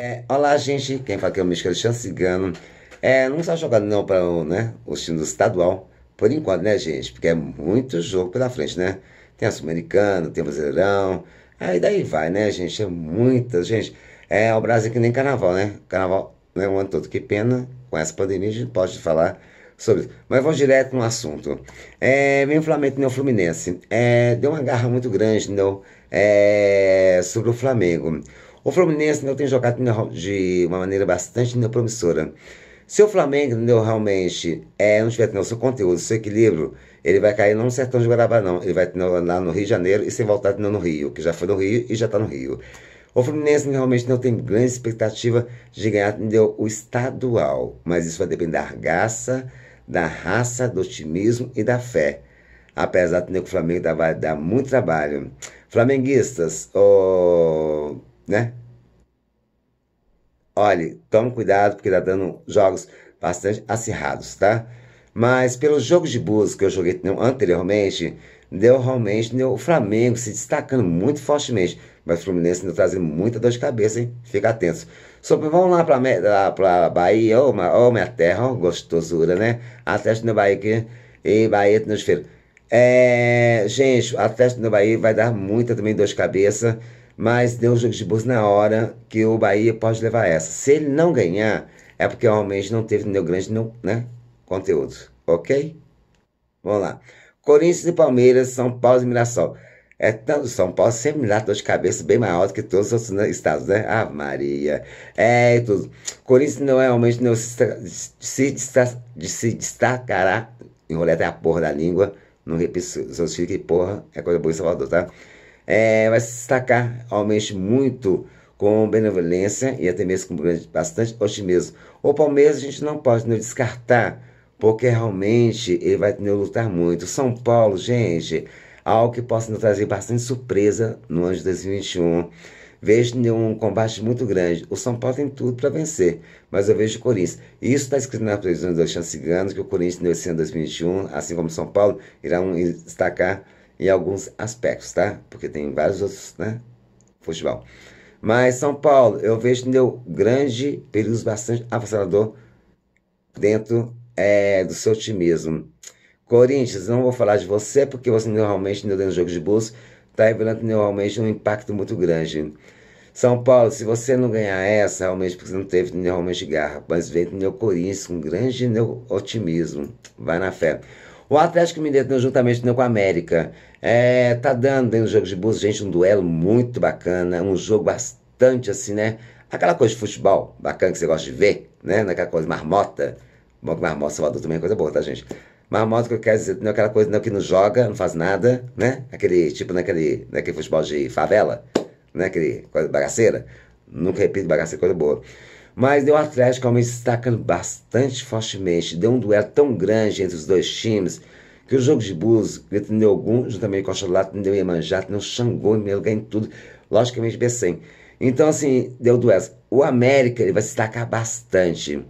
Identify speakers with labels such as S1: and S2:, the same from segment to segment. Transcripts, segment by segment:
S1: É, olá, gente. Quem fala aqui é o Michel Alexandre Cigano. É, não está jogando não para o, né, o time do estadual, por enquanto, né, gente? Porque é muito jogo pela frente, né? Tem a Sul-Americano, tem o Brasileirão. Aí daí vai, né, gente? É muita, gente. É o Brasil que nem carnaval, né? Carnaval né, o ano todo. Que pena, com essa pandemia a gente pode falar sobre isso. Mas vamos direto no assunto. É, vem o Flamengo e o Fluminense. É, deu uma garra muito grande não, é, sobre o Flamengo. O Fluminense não tem jogado de uma maneira bastante promissora. Se o Flamengo não, realmente é, não tiver o seu conteúdo, seu equilíbrio, ele vai cair não no sertão de Guarabá, não. Ele vai lá no Rio de Janeiro e sem voltar no Rio, que já foi no Rio e já está no Rio. O Fluminense realmente não tem grande expectativa de ganhar entendeu, o estadual, mas isso vai depender da argaça, da raça, do otimismo e da fé. Apesar de que o Flamengo vai dar muito trabalho. Flamenguistas, oh, né? Olhe, tome cuidado porque tá dando jogos bastante acirrados, tá? Mas pelos jogos de busca que eu joguei anteriormente, deu realmente deu o Flamengo se destacando muito fortemente. Mas o Fluminense não trazendo muita dor de cabeça, hein? Fica atento. Sobre, vamos lá para pra Bahia, ô oh, oh, minha terra, oh, gostosura, né? Atlético da Bahia aqui, e Bahia nos feiros. É, gente, o Atlético da Bahia vai dar muita também dor de cabeça mas deu um jogo de bolsa na hora que o Bahia pode levar essa. Se ele não ganhar, é porque realmente não teve nenhum grande né, conteúdo, ok? Vamos lá. Corinthians e Palmeiras, São Paulo e Mirassol. É tanto São Paulo sempre me dá dor de cabeça bem maior do que todos os outros estados, né? Ah, Maria. É e tudo. Corinthians não é realmente não se, se, se destacará. Enrolei até a porra da língua. Não repito filhos que porra é coisa boa em Salvador, tá? É, vai se destacar realmente muito com benevolência e até mesmo com bastante otimismo. O Palmeiras a gente não pode não descartar, porque realmente ele vai ter lutar muito. São Paulo, gente, algo que possa nos trazer bastante surpresa no ano de 2021. Vejo um combate muito grande. O São Paulo tem tudo para vencer, mas eu vejo o Corinthians. Isso está escrito na previsão do Alexandre Cigano, que o Corinthians nesse ano 2021, assim como o São Paulo, irá destacar em alguns aspectos, tá? Porque tem vários outros, né? Futebol. Mas São Paulo, eu vejo deu grande período bastante avassalador dentro é, do seu otimismo. Corinthians, não vou falar de você porque você realmente deu dentro do jogo de bolso, está revelando realmente um impacto muito grande. São Paulo, se você não ganhar essa, realmente, porque você não teve realmente garra, mas veio no Corinthians com grande otimismo. Vai na fé. O Atlético Mineiro, juntamente com a América, é, tá dando dentro do jogo de búzios, gente, um duelo muito bacana, um jogo bastante assim, né? Aquela coisa de futebol bacana que você gosta de ver, né? Naquela coisa marmota. Bom que marmota Salvador também é coisa boa, tá, gente? Marmota que eu quero dizer, não é aquela coisa não, que não joga, não faz nada, né? Aquele, tipo naquele, naquele futebol de favela, né? Aquele coisa bagaceira. Nunca repito bagaceira, coisa boa. Mas deu o Atlético realmente destacando bastante fortemente. Deu um duelo tão grande entre os dois times que o jogo de búzios, entendeu algum, juntamente com o Chocolate, entendeu Iemanjá, entendeu Xangô, em lugar em tudo, logicamente B100. Então, assim, deu duelo. O América, ele vai se destacar bastante.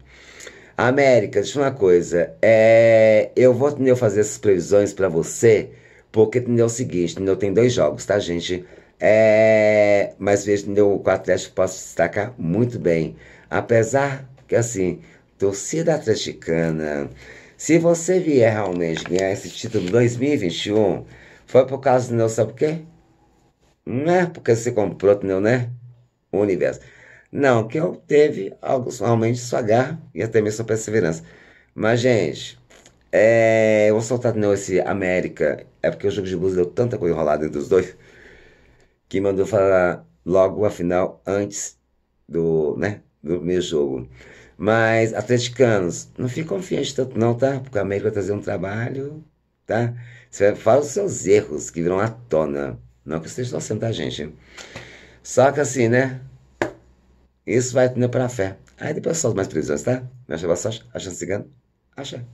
S1: América, deixa eu uma coisa, é, eu vou entendeu, fazer essas previsões para você, porque entendeu o seguinte, entendeu, tem dois jogos, tá, gente? É, mas vejo que o Atlético pode se destacar muito bem. Apesar que, assim, torcida atleticana, se você vier realmente ganhar esse título 2021, foi por causa, não sabe o quê? Não é porque você comprou, não, né? O universo. Não, que eu teve algo realmente sua garra e até mesmo sua perseverança. Mas, gente, é, eu vou soltar não esse América. É porque o jogo de blues deu tanta coisa enrolada entre os dois que mandou falar logo a final antes do, né, do meu jogo. Mas, atleticanos, não fique confiante tanto não, tá? Porque a América vai trazer um trabalho, tá? Você vai falar os seus erros que virão à tona. Não que esteja torcendo da gente. Só que assim, né? Isso vai tendo para a fé. Aí depois solto mais prisões, tá? Acha boa sorte? Achando cigano? Acha.